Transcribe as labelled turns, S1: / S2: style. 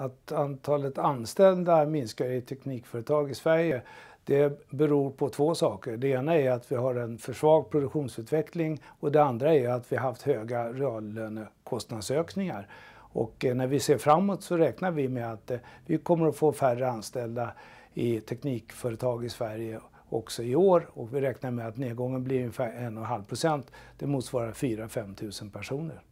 S1: att antalet anställda minskar i teknikföretag i Sverige det beror på två saker. Det ena är att vi har en för svag produktionsutveckling och det andra är att vi har haft höga reallönekostnadsökningar. Och eh, när vi ser framåt så räknar vi med att eh, vi kommer att få färre anställda i teknikföretag i Sverige också i år och vi räknar med att nedgången blir ungefär 1,5 procent. Det motsvarar 4-5 000 personer.